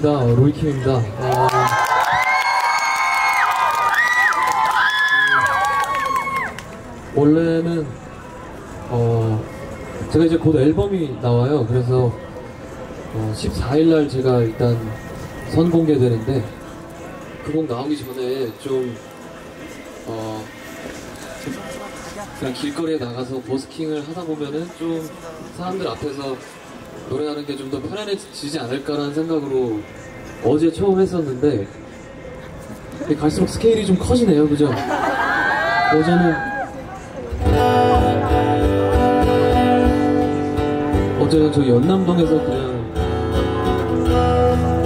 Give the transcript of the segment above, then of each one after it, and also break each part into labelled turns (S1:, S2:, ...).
S1: 반갑습니다 로이킴입니다. 어, 원래는 어 제가 이제 곧 앨범이 나와요. 그래서 어, 14일 날 제가 일단 선공개되는데 그 곡 나오기 전에 좀, 어, 그냥 길거리에 나가서 버스킹을 하다 보면은 좀 사람들 앞에서 노래하는 게 좀 더 편안해지지 않을까라는 생각으로 어제 처음 했었는데 갈수록 스케일이 좀 커지네요, 그죠? 어제는 어제는 저 연남동에서 그냥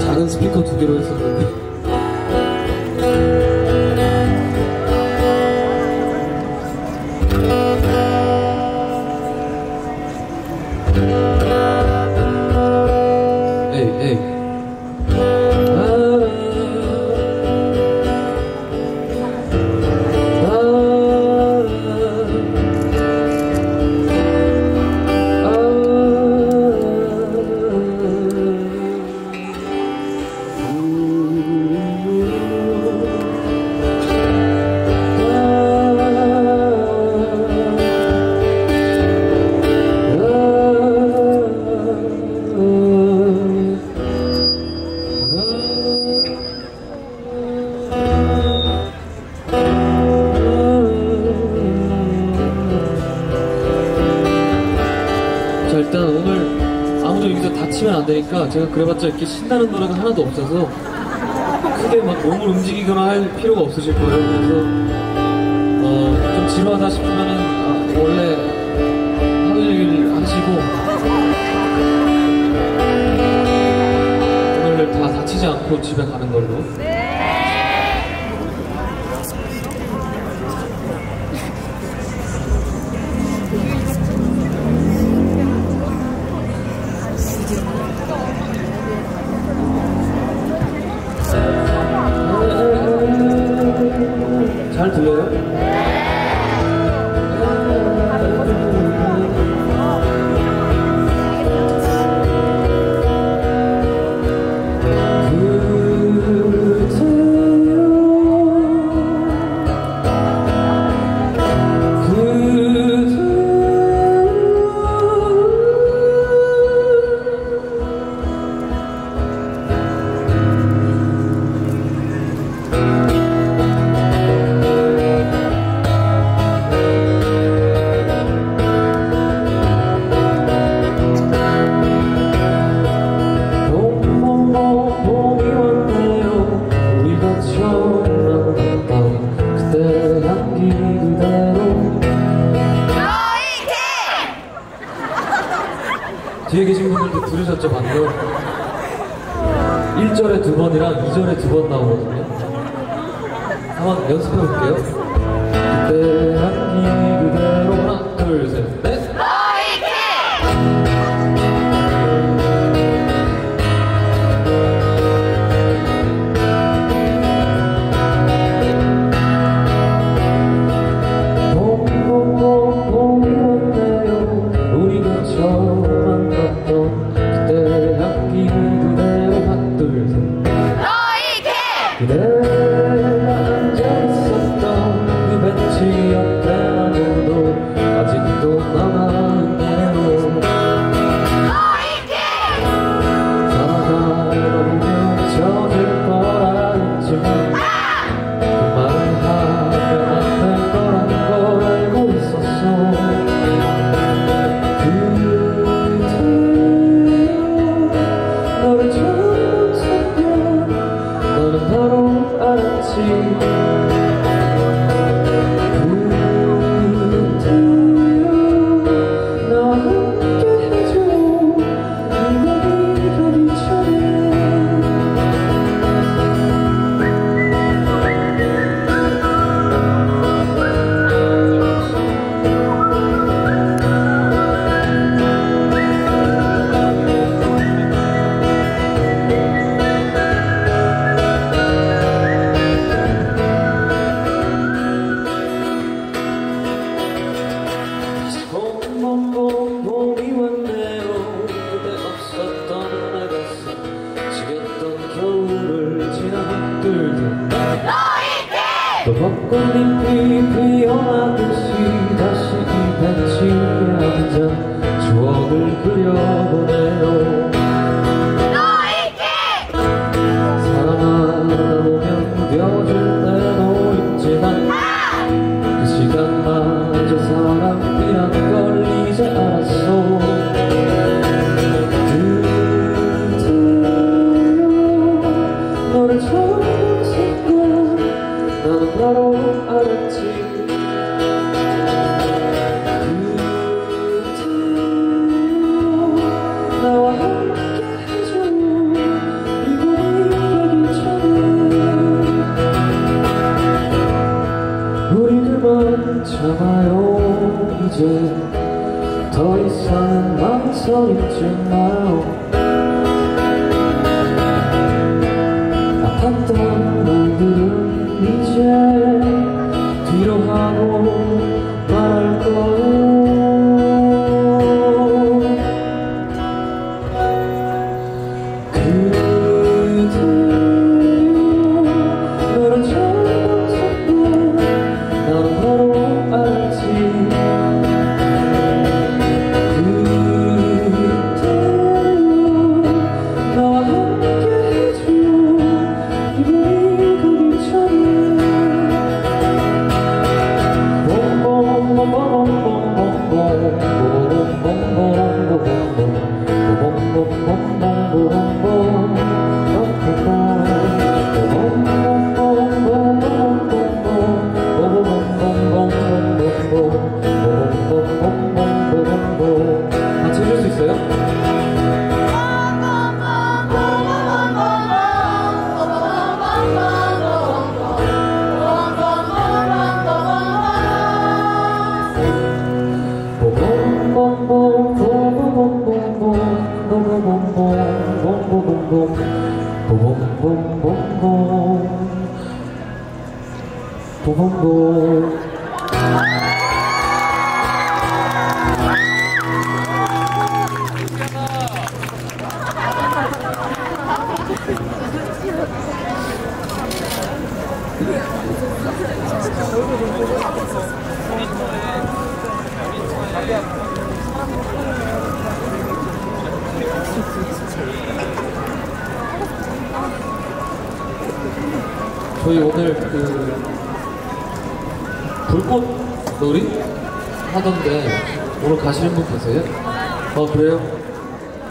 S1: 작은 스피커 두 개로 했었는데 걸로 잘 들려요?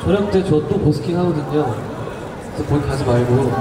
S1: 저녁 때 저 또 버스킹 하거든요. 그래서 거기 가지 말고.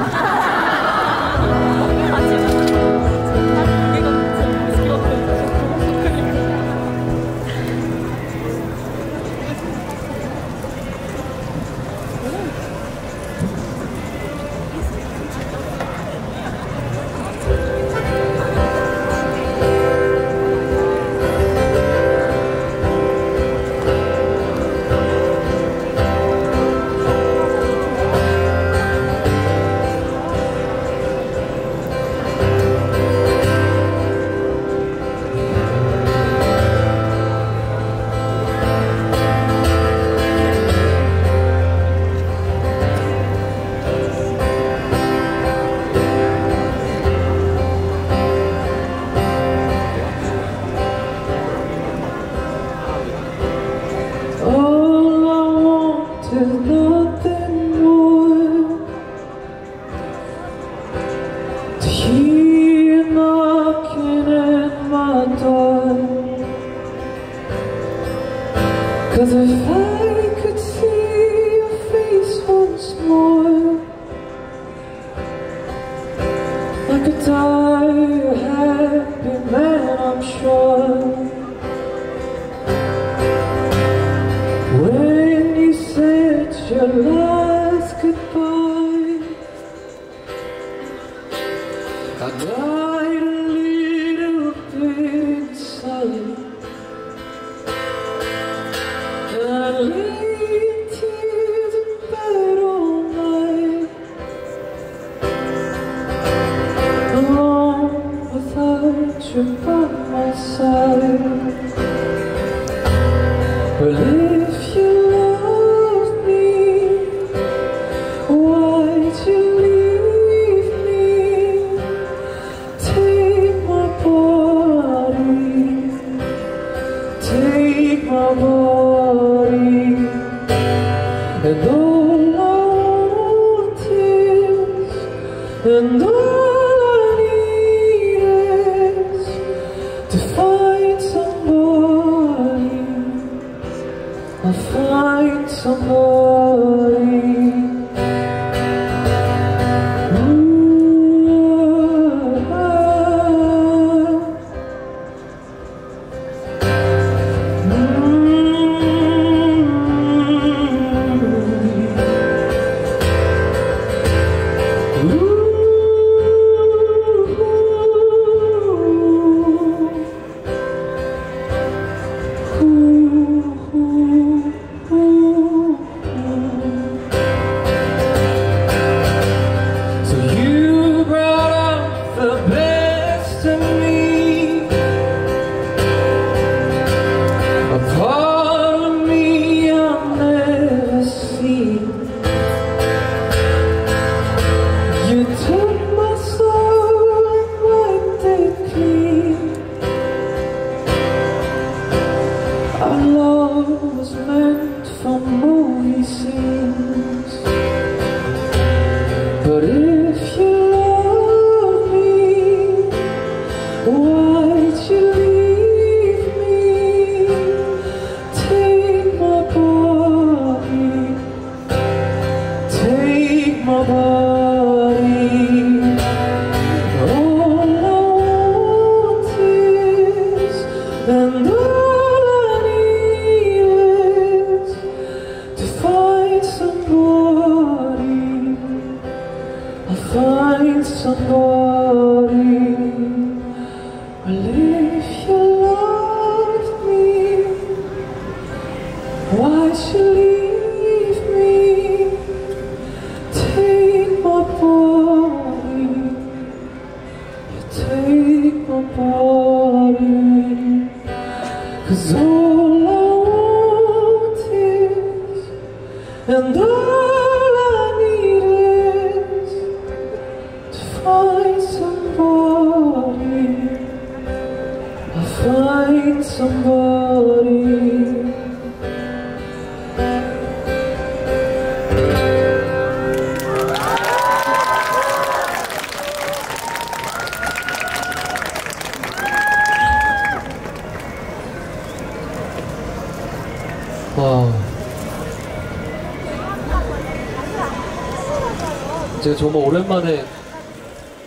S1: 정말 오랜만에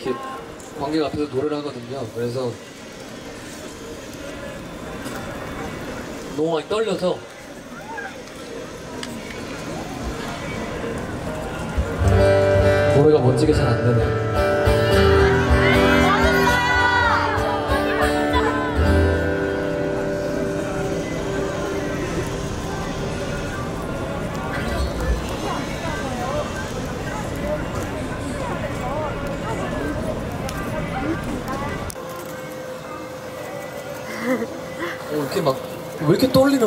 S1: 이렇게 관객 앞에서 노래를 하거든요. 그래서 너무 많이 떨려서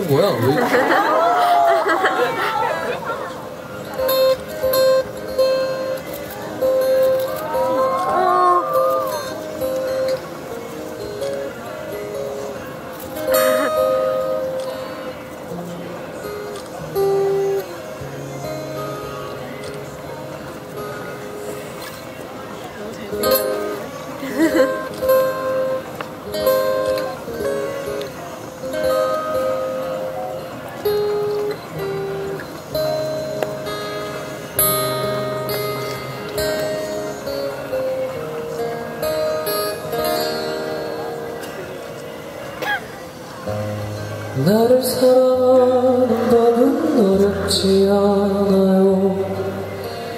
S1: 我呀 나를 사랑하는 법은 어렵지 않아요.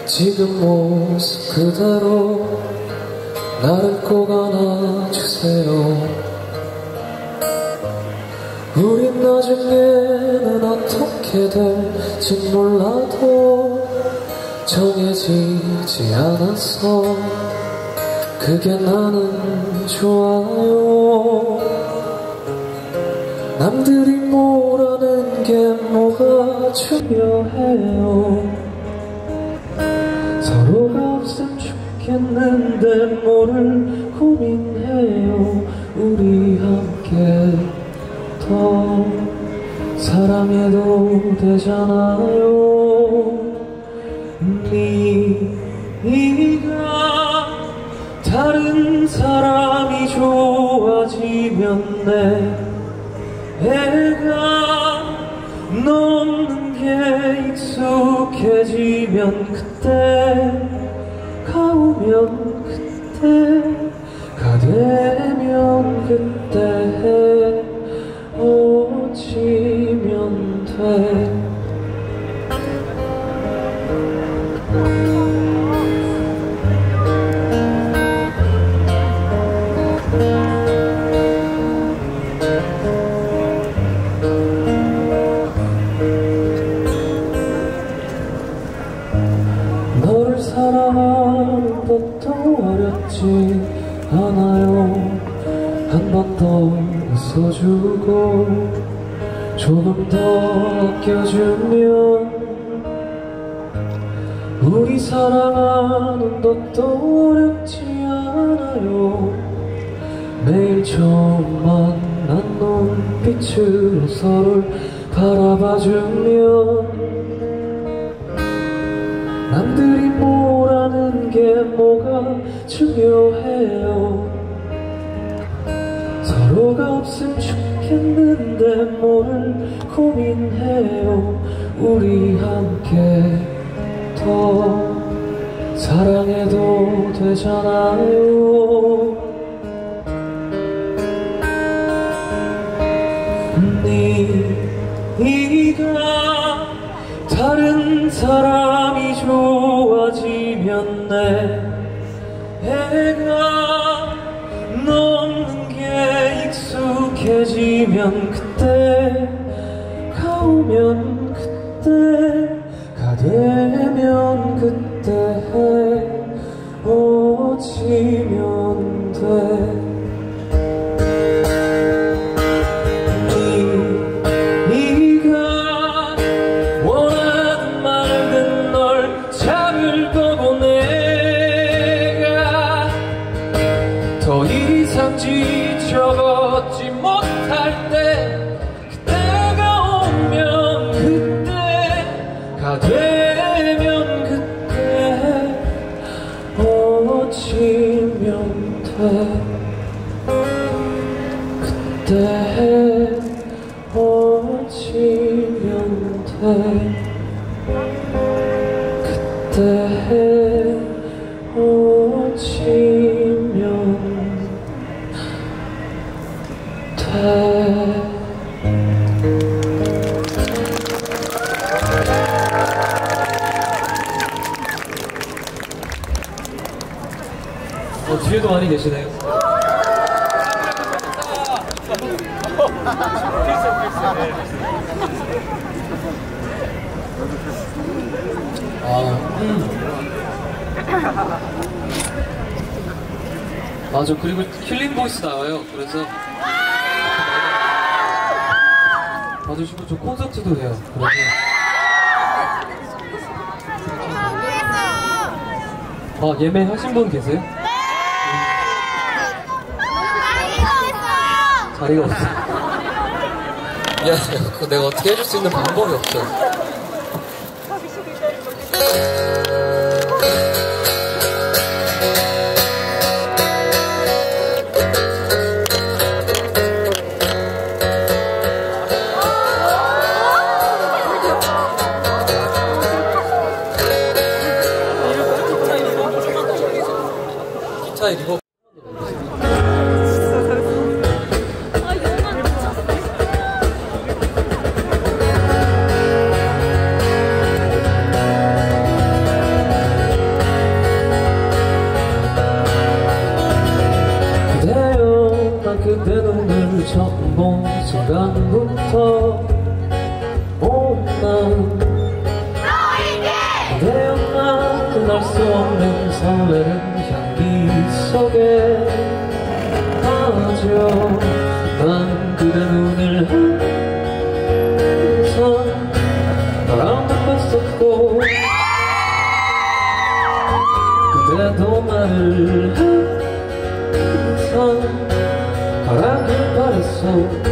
S1: 지금 모습 그대로 나를 꼭 안아주세요. 우린 나중에는 어떻게 될지 몰라도 정해지지 않아서 그게 나는 좋아요. 남들 Kıttı 아, 음. 맞아 그리고 Killing Voice 나와요 그래서 봐주시고 저 콘서트도 해요 그래서 아 예매하신 분 계세요? 네! 자리가 없어. 미안해요. 내가 어떻게 해줄 수 있는 방법이 없어. 가죠 난 그대 눈을 항상 바라봤었고 그대도 나를 항상 바라길 바랬어.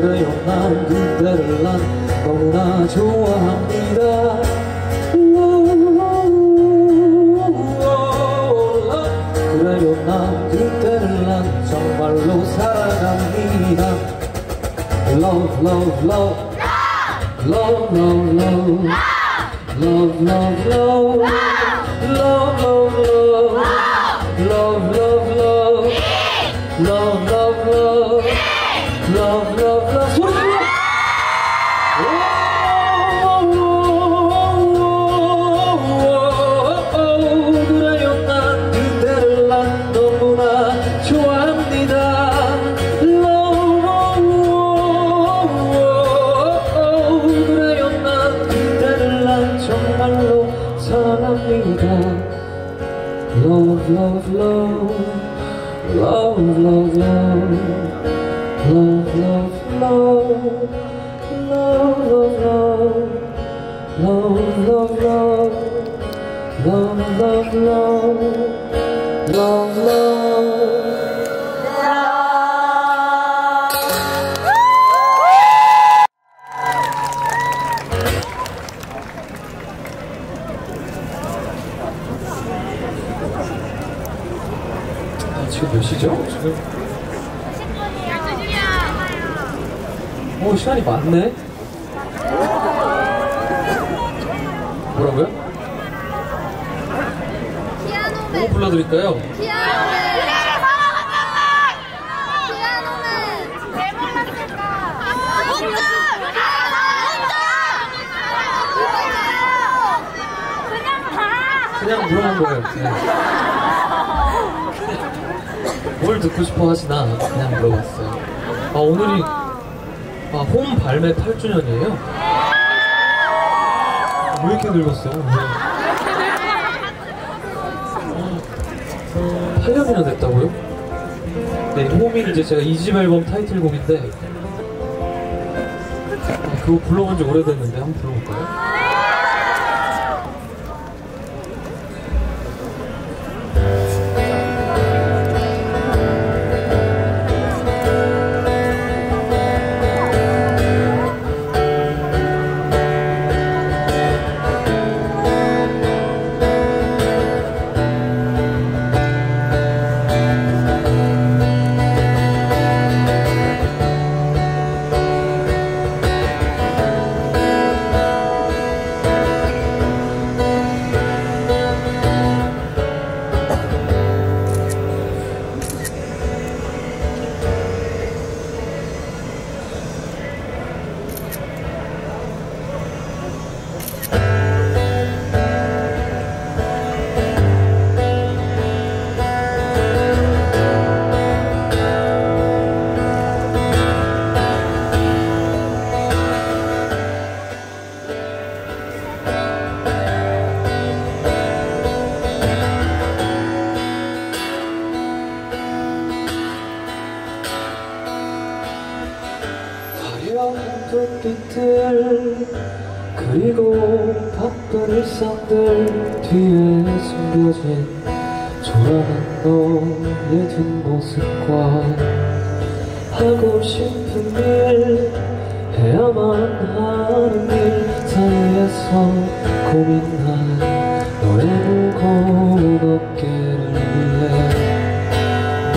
S1: 그래요 난 그대를 난 너무나 좋아합니다 그래요 난 그대를 난 정말로 사랑합니다 love love Love love love Love love love Love love love Love love, love. 아, 지금 몇 시죠? 지금
S2: 12분이야.
S1: 오 시간이 많네. 뭐라고요? 뭐
S2: 피아노맨.
S1: 불러드릴까요?
S2: 그냥
S1: 물어본 거예요. 그냥. 뭘 듣고 싶어 하시나 그냥 물어봤어요. 아 오늘이 아, 홈 발매 8주년이에요. 왜 이렇게 늙었어? 8년이나 됐다고요? 네, 홈이 이제 제가 2집 앨범 타이틀곡인데 아, 그거 불러본 지 오래됐는데 한번 불러볼까요?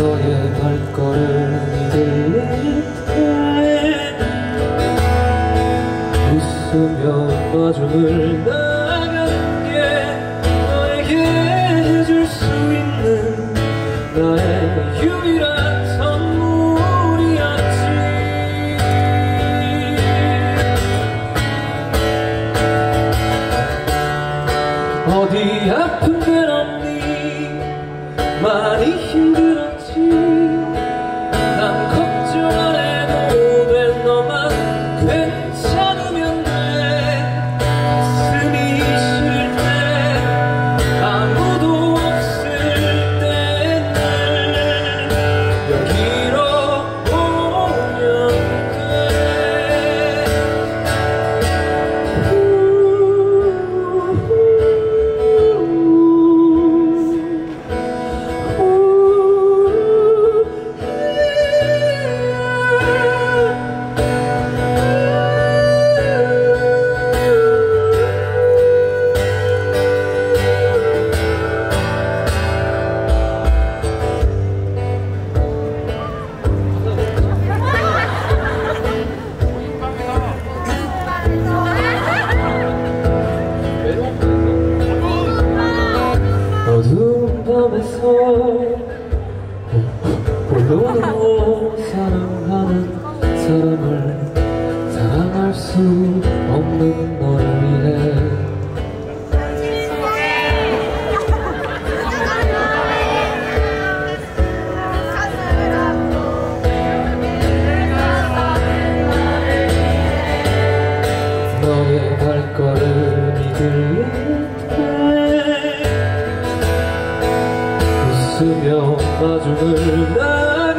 S1: 너의 발걸음이 들릴 때 웃으며 마중을 나 웃으며 마중을 나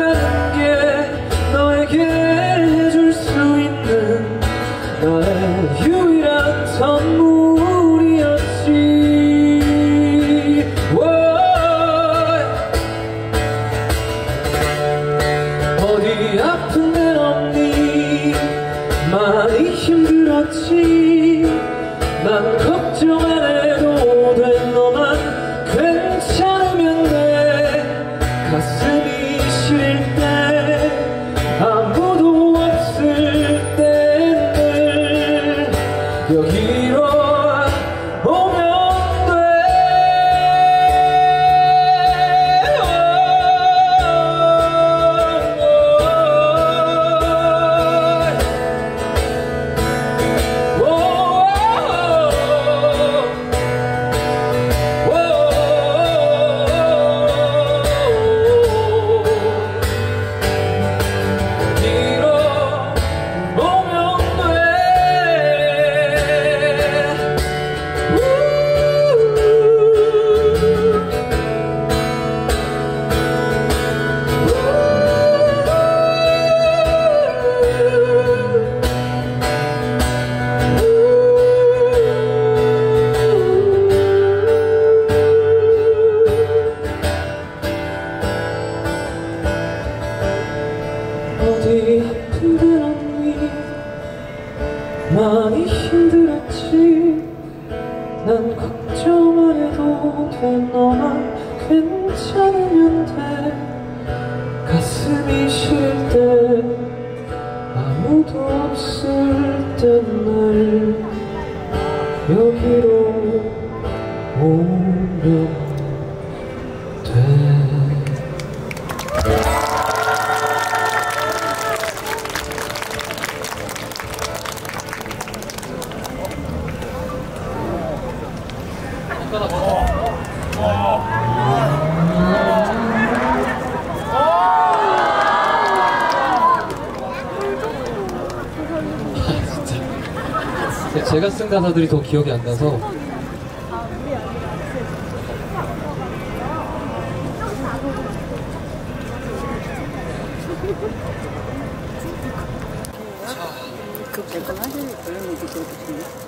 S1: 가 가사들이 더 기억이 안 나서.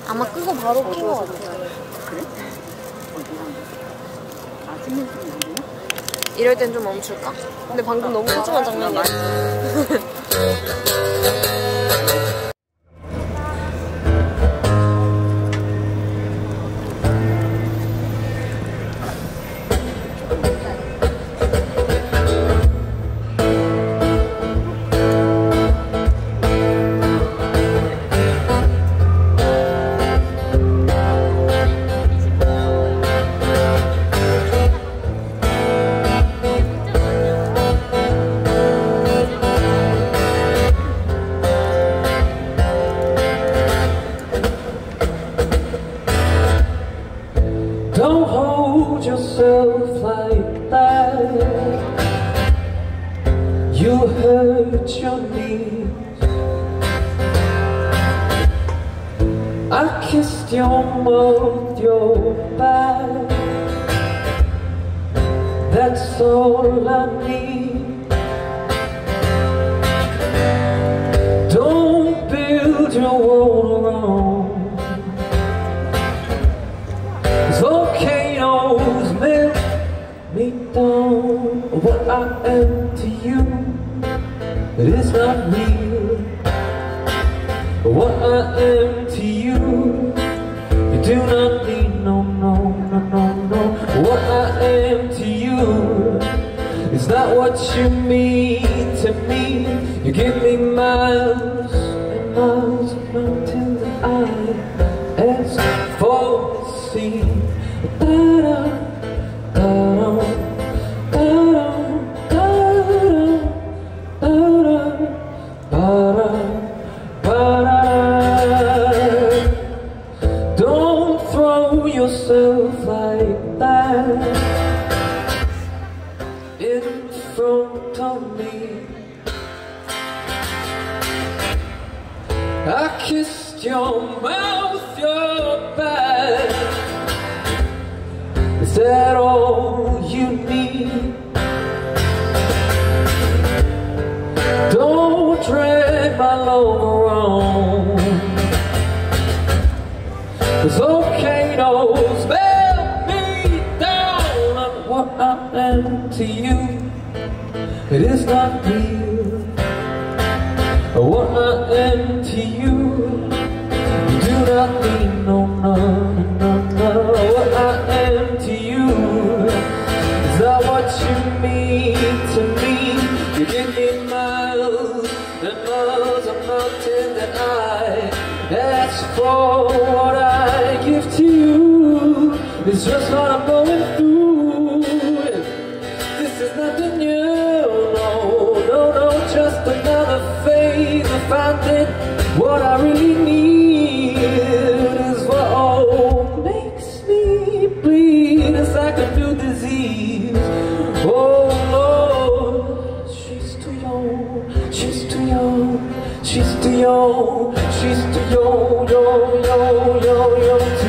S2: 아마 끄고 바로 같아요.
S3: 그래? 아, 아니에요?
S2: 이럴 땐 좀 멈출까? 근데 방금 너무 소중한 장면이야.
S1: What I am to you, it is not real. What I am to you, you do not need no, no, no, no, no. What I am to you is not what you mean to me. You give me miles and miles that I ask for. See, da-da, 有有有有有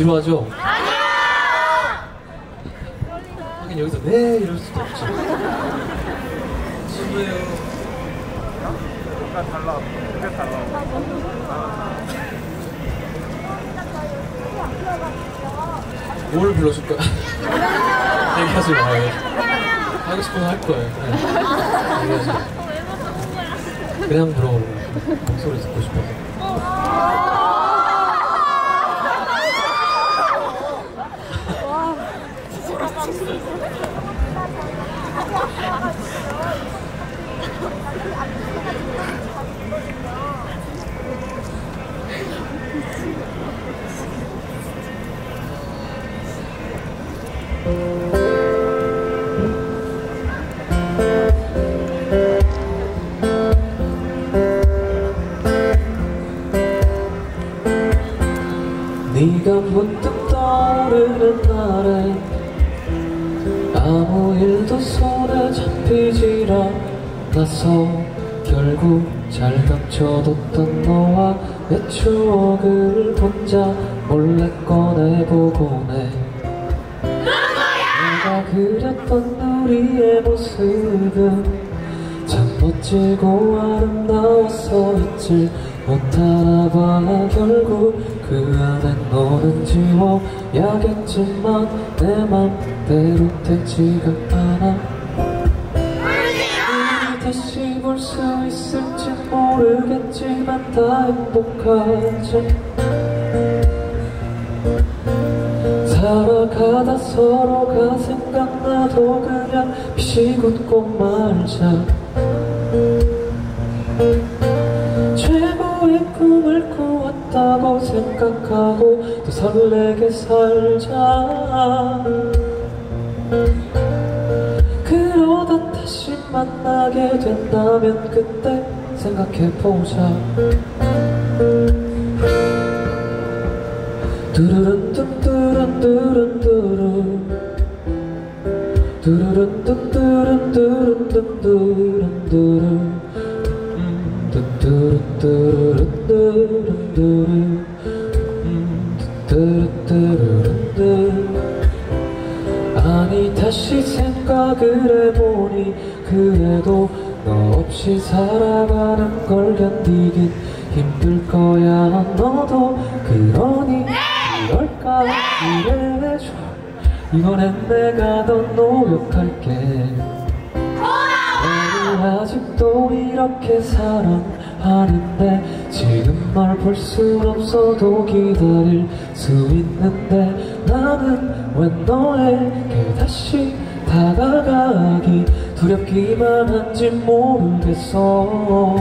S1: 좀 지루하죠? 하긴 여기서 네 이럴 수도 없죠. 지루해요. 뭘 불러줄 거야? 얘기하지 마요. 하고 싶으면 할 거예요. 네. 얘기하지 마. 그냥 불어. 목소리 듣고 싶어서. 네가 잘 감춰뒀던 너와 내 추억을 혼자 몰래 꺼내보곤 해 내가 그렸던 우리의 모습은 참 멋지고 아름다워서 잊질 못하나 봐. 결국 그 안에 너는 지워야겠지만 내 맘대로 되지가 않아 모르겠지만 다 행복하지 살아가다 서로가 생각나도 그냥 피시웃고 말자. 최고의 꿈을 꾸었다고 생각하고 더 설레게 살자. 그러다 다시 만나게 된다면 그때 생각해보자 두루룬 뚱뚜룬 뚜룬 뚜루. 두루룬 뚱뚜룬 뚜룬 뚱뚜룬 뚜루. 뚜뚜룬 뚜루룬 뚜룬 뚜루. 뚜뚜룬 뚜루룬 뚜 아니 다시 생각을 해보니 그래도 너 없이 살아가는 걸 견디긴 힘들 거야. 너도 그러니 이럴까? 이래줘. 이번엔 내가 더 노력할게. 아직도 이렇게 사랑하는데 지금 널 볼 순 없어도 기다릴 수 있는데 나는 왜 너에게 다시 다가가기 두렵기만 한지 모르겠어.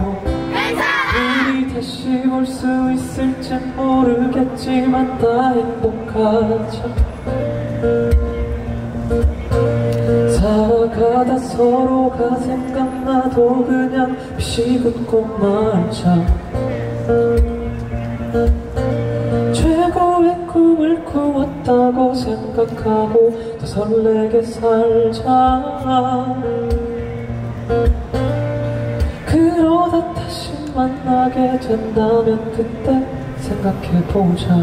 S1: 우리 다시 볼 수 있을진 모르겠지만 다 행복하자 살아가다 서로가 생각나도 그냥 피웃고 말자. 최고의 꿈을 꾸었다고 생각하고 더 설레게 살자. 그러다 다시 만나게 된다면 그때 생각해보자.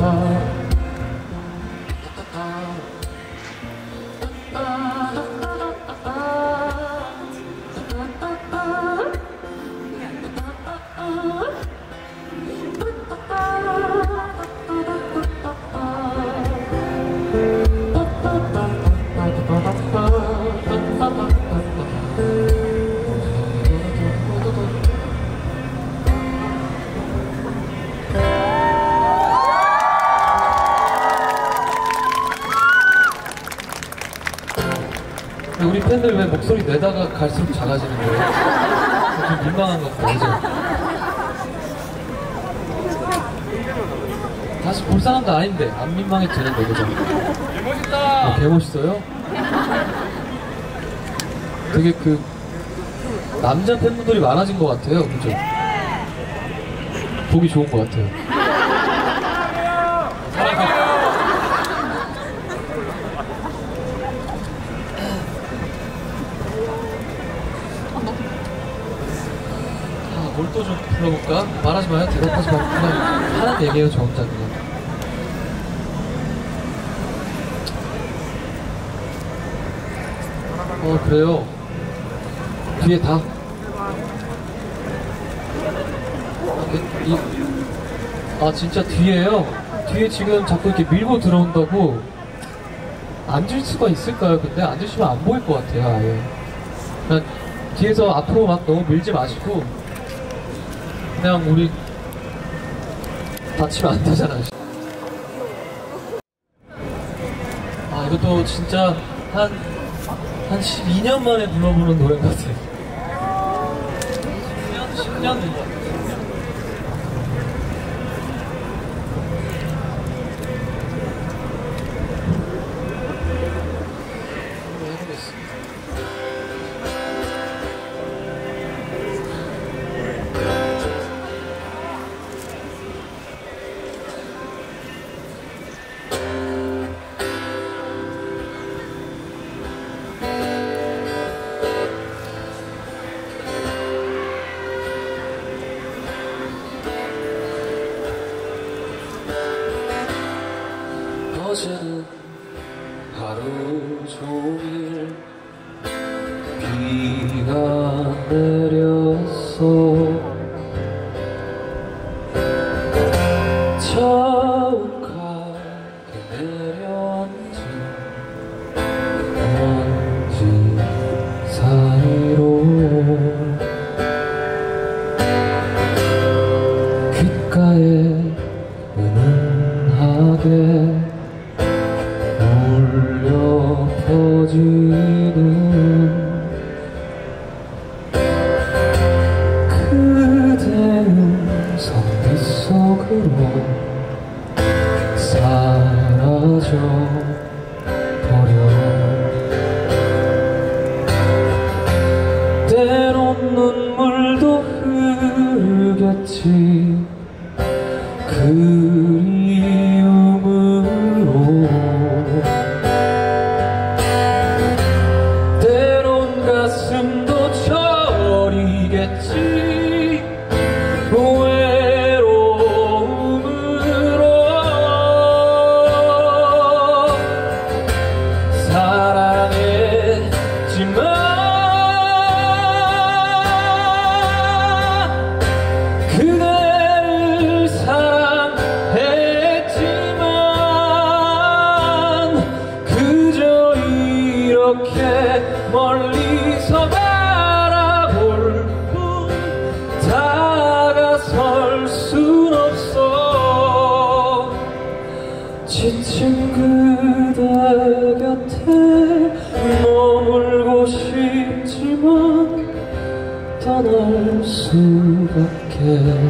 S1: 우 갈수록 작아지는 거예요? 좀 민망한 것 같아요? 다시 볼 사람도 아닌데 안 민망해도 되는데, 그죠? 개멋있다! 어, 개멋있어요? 되게 그 남자 팬분들이 많아진 것 같아요, 그죠? 보기 좋은 것 같아요. 불러볼까? 말하지 마요. 대답하지 말고 그냥 하는 얘기예요, 저 혼자 그냥. 어, 그래요. 뒤에 다. 아, 이, 이- 아, 진짜 뒤에요? 뒤에 지금 자꾸 이렇게 밀고 들어온다고 앉을 수가 있을까요? 근데 앉으시면 안 보일 것 같아요, 아예. 그냥 뒤에서 앞으로 막 너무 밀지 마시고 그냥 우리 다치면 안 되잖아요. 아 이것도 진짜 한, 한 12년 만에 불러보는 노래 같아요. 10년? 10년 Yeah.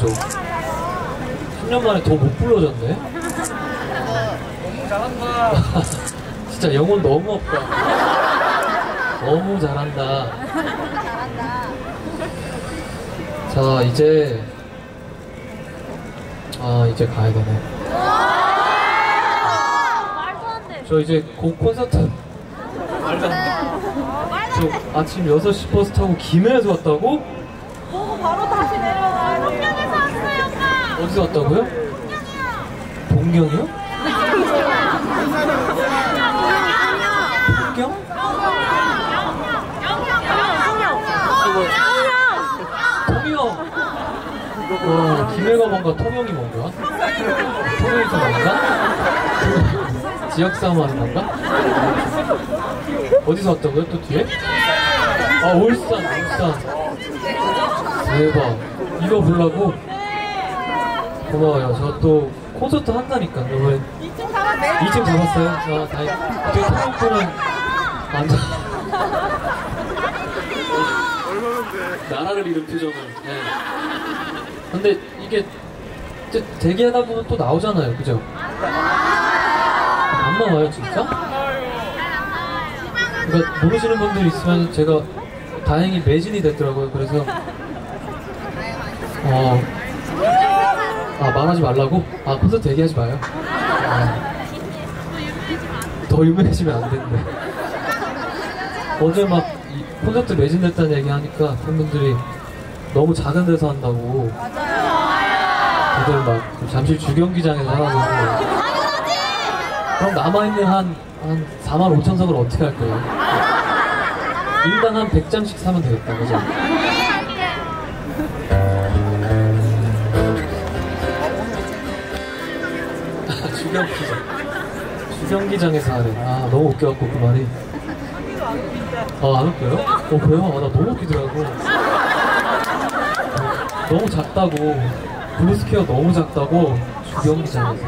S1: 그죠? 10년 만에 더 못 불러졌네 너무 잘한다 진짜 영혼 너무 없다 너무 잘한다 자 이제 아 이제 가야 되네 저 이제 곧 콘서트 말도 안 돼. 저 아침 6시 버스 타고 김해에서 왔다고?
S2: 바로 다시 내려와. 동양에서 왔어요,
S1: 어디서 왔다고요? 동경이요? 동경? 통영! 와, 김해가 뭔가 통영이 뭔가? 통영에서 뭔가? 지역싸움 하는 건가? 어디서 왔다고요? 또 뒤에? 아, 울산, 울산. 대박. 이거 보려고? 고마워요. 저 또 콘서트 한다니까. 이번에 2층 잡았어요. 아, 다행. 어떻게 통영권은 안 잡... 나라를 잃은 표정을. 네. 근데 이게 이제 대기하다 보면 또 나오잖아요. 그죠? 안 나와요, 진짜? 그러니까 모르시는 분들 있으면 제가 다행히 매진이 됐더라고요. 그래서 어, 아 말하지 말라고? 아 콘서트 얘기하지 마요. 아, 더 유명해지면 안 된대. 어제 막이 콘서트 매진됐다는 얘기 하니까 팬분들이 너무 작은 데서 한다고. 다들 막 잠실 주경기장에서 하라고. 그럼 남아있는 한, 한 4만 5천 석을 어떻게 할 거예요? 인당 한 100장씩 사면 되겠다, 그죠? 아, 주경기장. 주경기장에서 하래. 아, 너무 웃겨갖고 그 말이. 아, 안 웃겨요? 어, 그래요? 아, 나 너무 웃기더라고. 너무 작다고. 블루스퀘어 너무 작다고. 주경기장에서.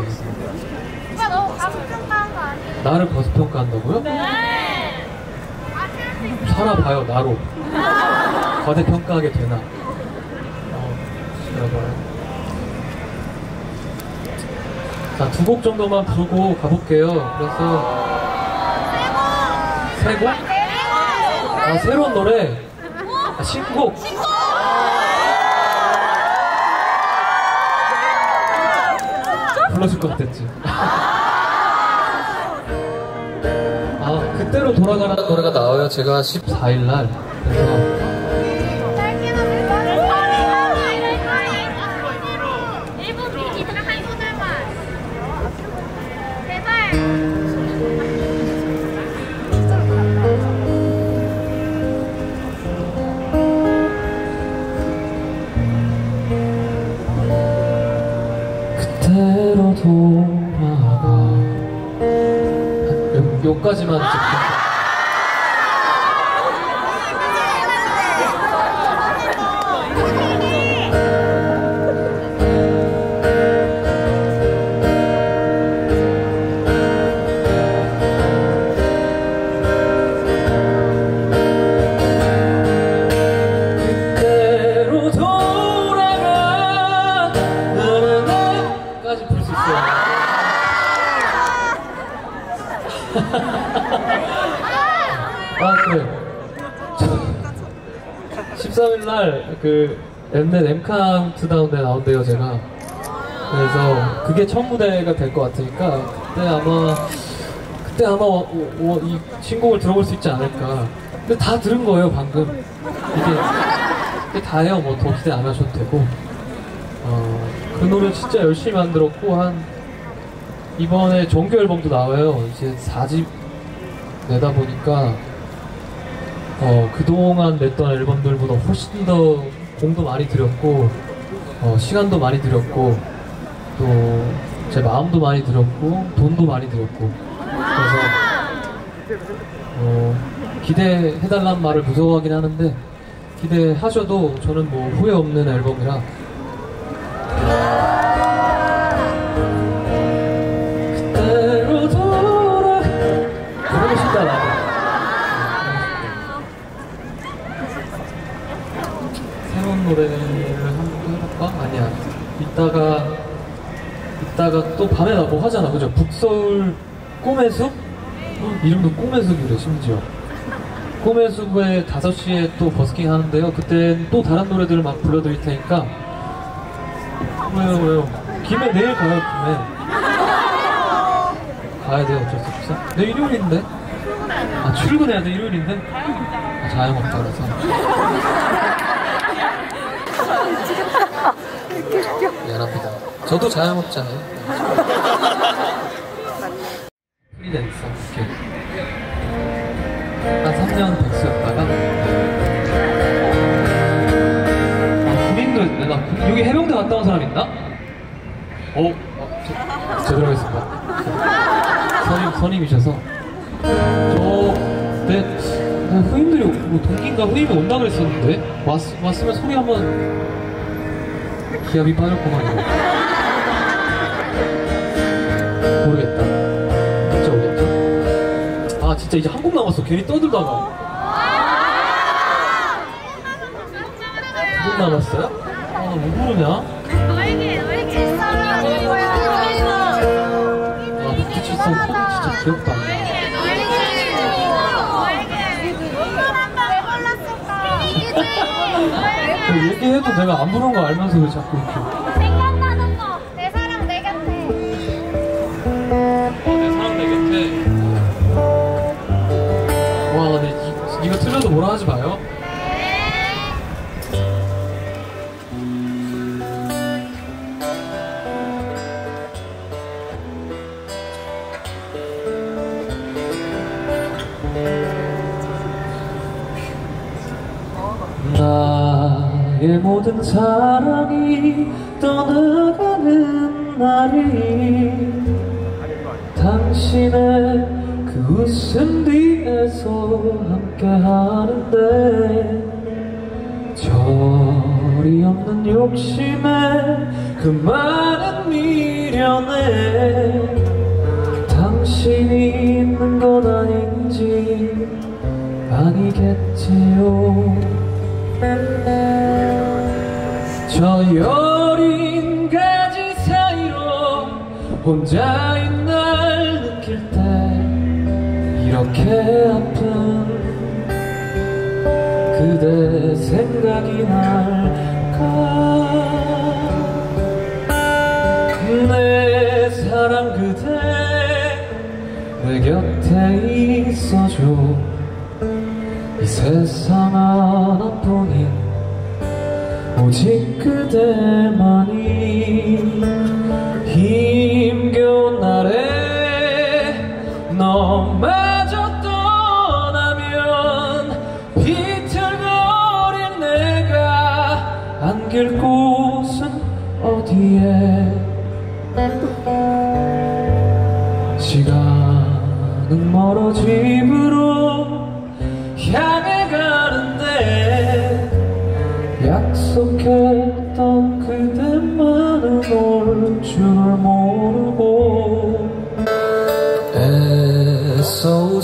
S4: 오빠 너무 과소평가한 거 아니에요?
S1: 나를 과소평가한다고요? 살아봐요, 나로. 과대평가하게 되나. 어, 지나봐요. 자, 두 곡 정도만 부르고 가볼게요. 그래서. 세 곡? 아, 새로운 노래. 아, 신곡. 불러줄 것 같았지. 아, 그때로 돌아가라는 노래가 나와요. 제가 14일 날. 그래서 요, 요까지만 그 엠넷 엠카 운트다운에 나온대요, 제가. 그래서 그게 첫 무대가 될 것 같으니까 그때 아마 그때 아마 어, 어, 이 신곡을 들어볼 수 있지 않을까. 근데 다 들은 거예요, 방금. 이게 이게 다예요. 뭐 더 기대 안 하셔도 되고. 어, 그 노래 진짜 열심히 만들었고 한 이번에 정규 앨범도 나와요. 이제 4집 내다 보니까 어, 그동안 냈던 앨범들보다 훨씬 더 공도 많이 들였고 어, 시간도 많이 들였고 또 제 마음도 많이 들였고 돈도 많이 들였고. 그래서 어, 기대해달라는 말을 무서워하긴 하는데 기대하셔도 저는 뭐 후회 없는 앨범이라 이따가 이따가 또 밤에 나뭐 하잖아. 그죠? 북서울 꿈의 숲? 어, 이름도 꿈의 숲이래 심지어. 꿈의 숲에 5시에 또 버스킹 하는데요. 그땐 또 다른 노래들을 막 불러드릴 테니까. 왜요 왜요? 김에 내일 가요 김에. 가야 돼요 어쩔 수 없어. 내일 일요일인데? 아 출근해야 돼 일요일인데? 아, 자영업 따라서 미안합니다. 저도 자영업자예요. 프리랜서 한 3년 백수였다가. 아 군인도 내가 군- 여기 해병대 갔다 온 사람 있나? 어? 어 제, 제대로 하겠습니다. 선임, 선임이셔서. 저 네, 네, 후임들이 뭐 동기인가? 후임이 온다 그랬었는데. 왔, 왔으면 소리 한번 기합이 빠졌구만 모르겠다. 진짜 오겠죠? 아 진짜 이제 한 곡 남았어. 괜히 떠들다가. 두곡 남았어요?
S4: 너에게 사랑을
S1: 아 국기 칠성 코드 진짜 귀엽다 그 얘기해도 내가 안 부른 거 알면서 왜 자꾸 이렇게 사랑이 떠나가는 날이 당신의 그 웃음 뒤에서 함께 하는데 절이 없는 욕심에 그 많은 미련에 당신이 있는 건 아닌지 아니겠지요 저 여린 가지 사이로 혼자인 날 느낄 때 이렇게 아픈 그대 생각이 날까? 내 사랑 그대 내 곁에 있어줘. 이 세상 하나뿐인 오직 그대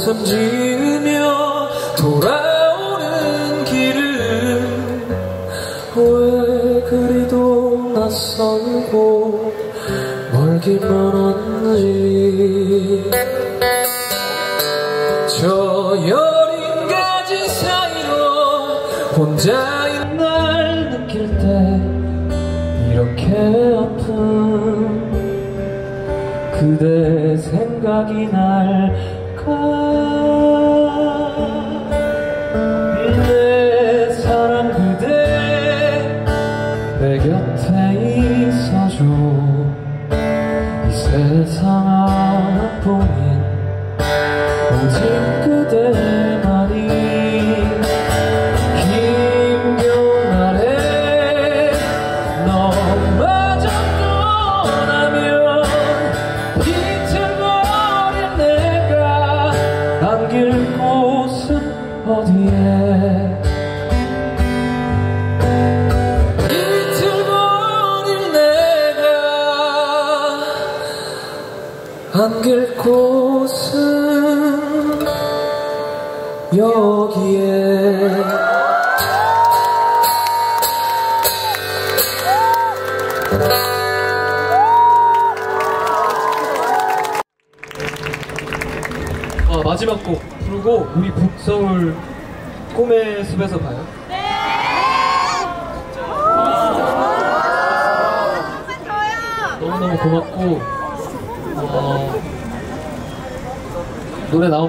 S1: 웃음 지으며 돌아오는 길은 왜 그리도 낯설고 멀기만 한지. 저 여린 가지 사이로 혼자인 날 느낄 때 이렇게 아픈 그대 생각이 날 세상 하나뿐인 오직 그대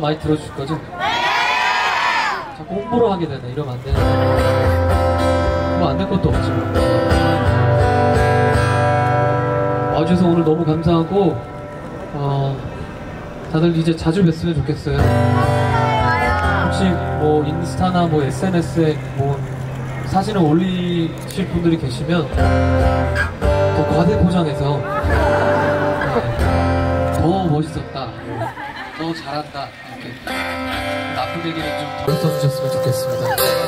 S1: 많이 들어줄 거죠? 자꾸 홍보를 하게 되네. 이러면 안 되는데 뭐 안 될 것도 없지 뭐. 와주셔서 오늘 너무 감사하고 어, 다들 이제 자주 뵀으면 좋겠어요. 혹시 뭐 인스타나 뭐 SNS에 뭐 사진을 올리실 분들이 계시면 더 과대 포장해서 네, 더 멋있었다. 더 잘한다 나쁜 얘기는 좀덜 써주셨으면 좋겠습니다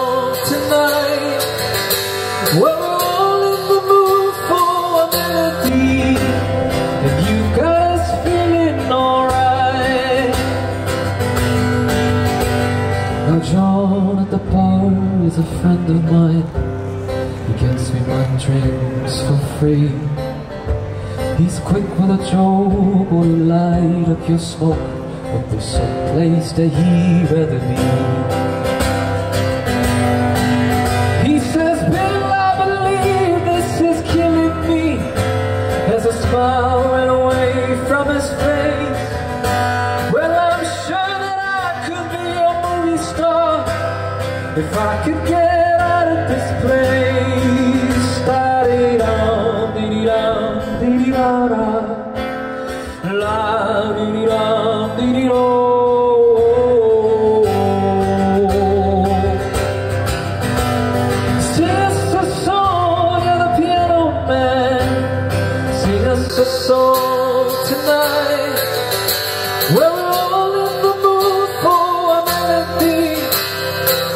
S1: friend of mine He gives me my dreams for free. He's quick with a joke Or light up your smoke. But there's some place that he'd rather be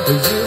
S1: for you.